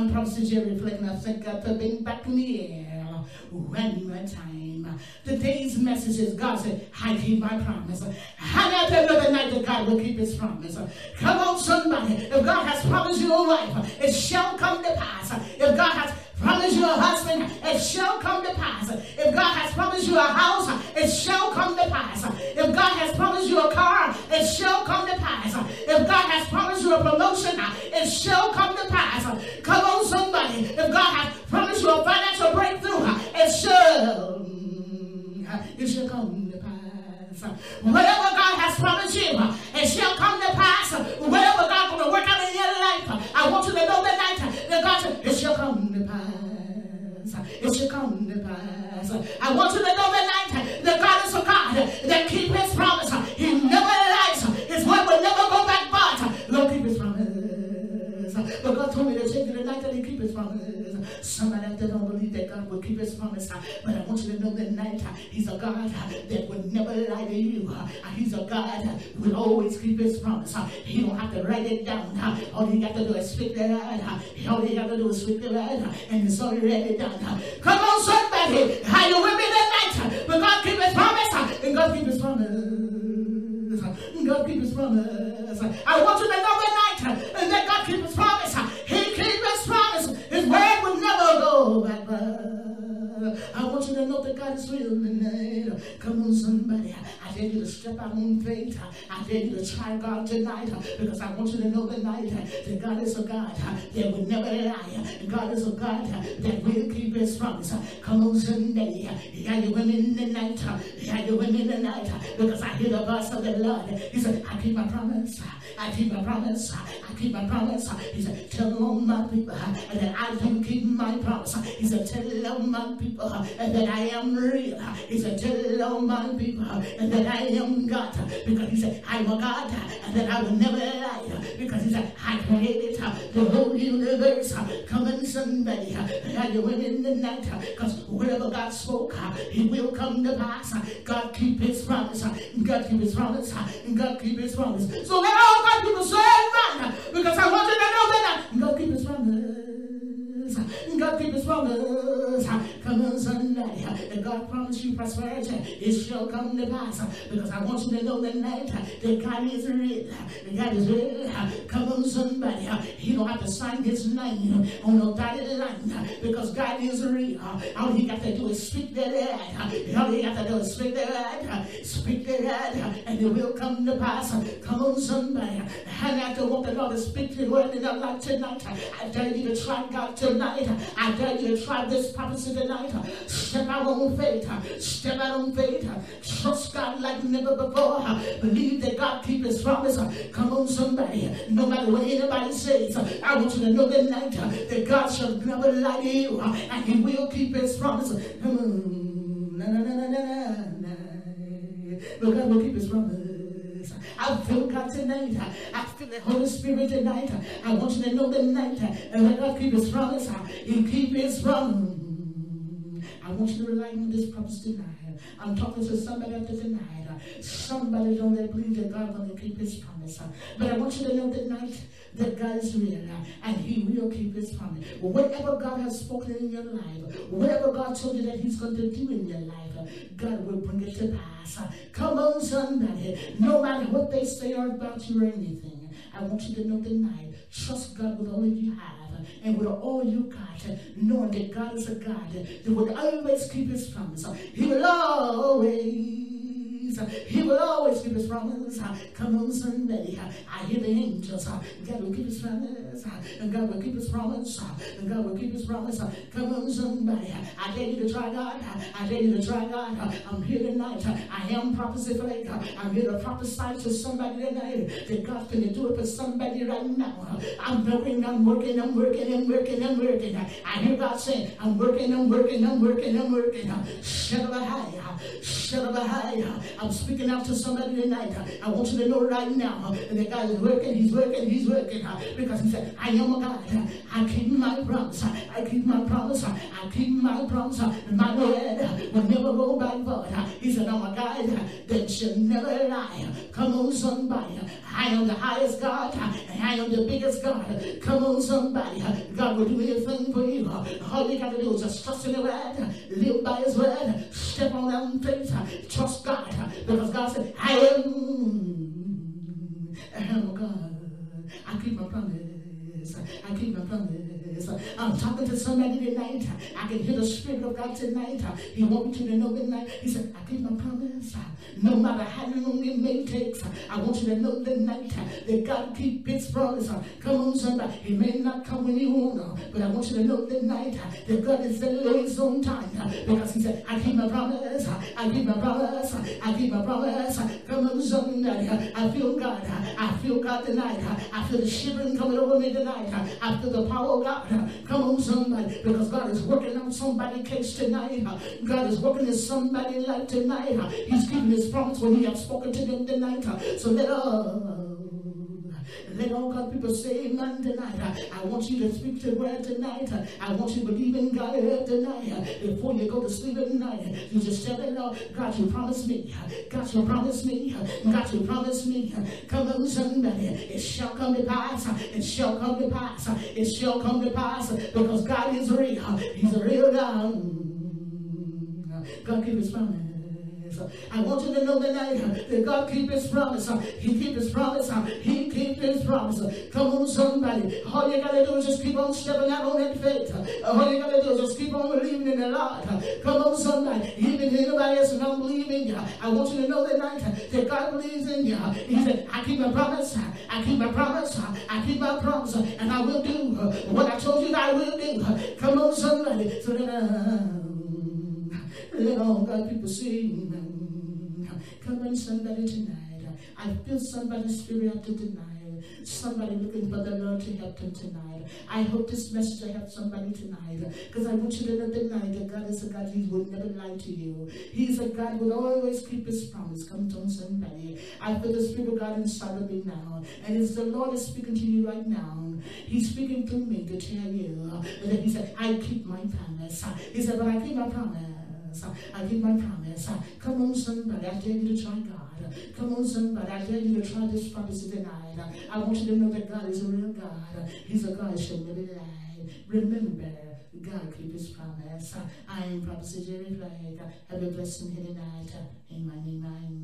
I'm Prophet Jerri Flake. I thank God for being back in the air one more time. Today's message is God said, I keep my promise. How about another night that God will keep his promise? Come on, somebody. If God has promised you a life, it shall come to pass. If God has promised you a husband, it shall come to pass. If God has promised you a house, it shall come to pass. If God has promised you a car, it shall come to pass. If God has promised you a promotion, it shall come to pass. Come on, somebody. If God has promised you a financial breakthrough, it shall. It shall come to pass. Whatever that keep. Somebody out there don't believe that God will keep his promise. But I want you to know that night he's a God that would never lie to you. Uh, he's a God who will always keep his promise. He don't have to write it down. All you got to do is speak the word. All you got to do is speak the word. And it's already done. Come on, somebody. How you with me tonight? But God keep his promise. And God keep his promise. God keep his promise. I want you to know tonight that God keep his promise. Want you to know that God is real tonight. Come on, somebody. I dare you to step out on faith. I dare you to try God tonight because I want you to know tonight that God is a God that will never lie. God is a God that will keep his promise. Come on, Sunday. You women tonight? Are you women tonight? Because I hear the voice of the Lord. He said, I keep my promise. I keep my promise. I keep my promise. He said, tell all my people that I do keep my promise. He said, tell all my people that I am real. He said, tell all my people that I am God. Because he said, I'm a God and that I will never lie. Because he said, I created the whole universe. Come on, somebody. Are you women tonight? Because whatever God spoke, he will come to pass. God keep his promise. God keep his promise. God keep his promise. So let all God people say amen. Because I want you to know that God keep his promise. God keep his promise. Come on, somebody. If God promised you prosperity, it shall come to pass. Because I want you to know tonight that God is real. God is real. Come on, somebody. He don't have to sign his name on no dotted line because God is real. All he got to do is speak the word. All he got to do is speak the word. Speak the word, and it will come to pass. Come on, somebody. And don't want the Lord speak the word in our life tonight. I dare you to try God tonight. I dare you to try this prophecy tonight. Step out on faith. Step out on faith. Trust God like never before. Believe that God keep his promise. Come on, somebody. No matter what anybody says, I want you to know tonight that God shall never lie to you. And he will keep his promise. Come on. Na, na, na, na, na, na. But God will keep his promise. I feel God tonight. I feel the Holy Spirit tonight. I want you to know tonight that God keep his promise. He keep his promise. I want you to rely on this promise tonight. I'm talking to somebody out there tonight. Somebody don't believe that God going to keep his promise. But I want you to know tonight that God is real and he will keep his promise. Whatever God has spoken in your life, whatever God told you that he's going to do in your life, God to pass. Come on, somebody. No matter what they say or about you or anything, I want you to know tonight, trust God with all that you have and with all you got, knowing that God is a God that will always keep his promise. He will always. He will always keep his promise. Come on, Sunday. I hear the angels. God will keep his promise. God will keep his promise. God will keep his promise. Come on, somebody. I dare you to try God. I dare you to try God. I'm here tonight. I am Prophetess Flake. I'm here to prophesy to somebody tonight that God's going to do it for somebody right now. I'm working, I'm working, I'm working, I'm working, I'm working. I hear God saying, I'm working, I'm working, I'm working, I'm working. Shut up high. Shut up high. I'm speaking out to somebody tonight. I want you to know right now that God is working, He's working, He's working. Uh, because He said, I am a God. I keep my promise. I keep my promise. I keep my promise. My word will never go back void. He said, I'm a God that shall never lie. Come on, somebody. I am the highest God. I am the biggest God. Come on, somebody. God will do anything for you. All you got to do is just trust in the word, live by his word, step on that faith, trust God. Because God said, I am, I am God. I keep my promise. I keep my promise. I'm talking to somebody tonight. I can hear the Spirit of God tonight. He wants you to know tonight. He said, I keep my promise. No matter how long it may take, I want you to know tonight that God keep his promise. Come on, somebody. He may not come when you want, but I want you to know tonight that God is always on time. Because he said, I keep my promise. I keep my promise. I keep my promise. Come on, somebody. I feel God. I feel God tonight. I feel the shivering coming over me tonight. I feel the power of God. Come on, somebody, because God is working on somebody's case tonight. God is working in somebody's life tonight. He's keeping his promise when he has spoken to them tonight. So let us let all God people say amen tonight. I want you to speak the word tonight. I want you to believe in God tonight. Before you go to sleep at night, you just tell the Lord, God, you promised me. God, you promised me. God, you promised me. Come on, somebody. It shall come to pass. It shall come to pass. It shall come to pass because God is real. He's a real God. God keep his promise. I want you to know tonight that God keep his promise. He keep his promise. He keep his promise. Come on, somebody. All you gotta do is just keep on stepping out on that faith. All you gotta do is just keep on believing in the Lord. Come on, somebody. Even if anybody else don't believe in you, I want you to know tonight that God believes in you. He said, I keep my promise. I keep my promise. I keep my promise. And I will do what I told you that I will do. Come on, somebody. So that people see. Come on, somebody tonight. I feel somebody's spirit up to tonight. Somebody looking for the Lord to help them tonight. I hope this message will help somebody tonight. Because I want you to know tonight that God is a God He will never lie to you. He's a God who always keep His promise. Come on, somebody. I feel the Spirit of God inside of me now. And as the Lord is speaking to you right now, He's speaking through me to tell you that He said, I keep my promise. He said, but I keep my promise promise. I keep my promise. Come on, somebody. I dare you to try God. Come on, somebody. I dare you to try this promise tonight. I want you to know that God is a real God. He's a God shall never life. Remember, God keep his promise. I am Prophet Jerri Flake. Have a blessing here tonight. In my name, I am.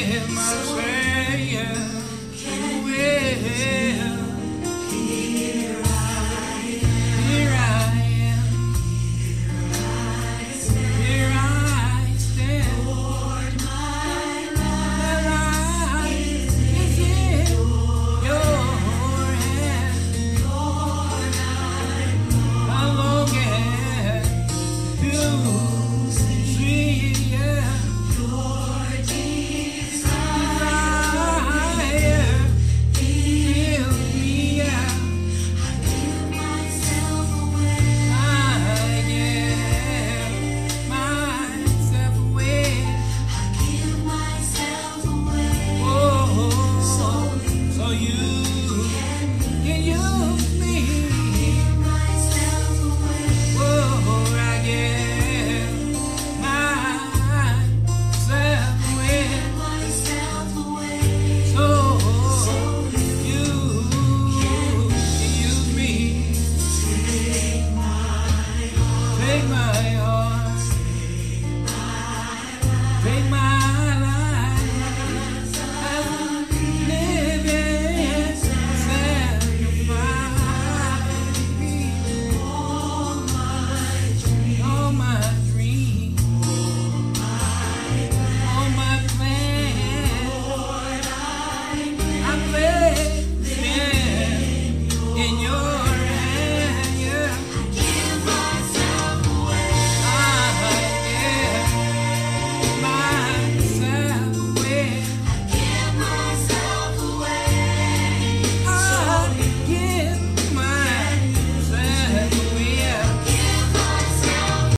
yeah, my prayer, yeah.